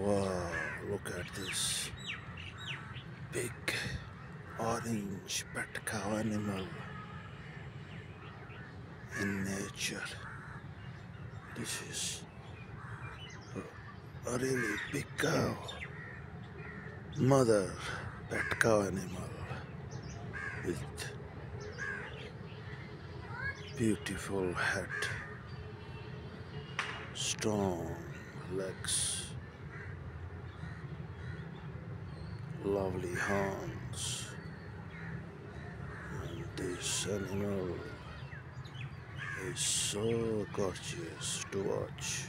Wow, look at this big orange pet cow animal in nature. This is a really big cow, mother pet cow animal with beautiful head, strong legs, lovely horns, and this animal is so gorgeous to watch.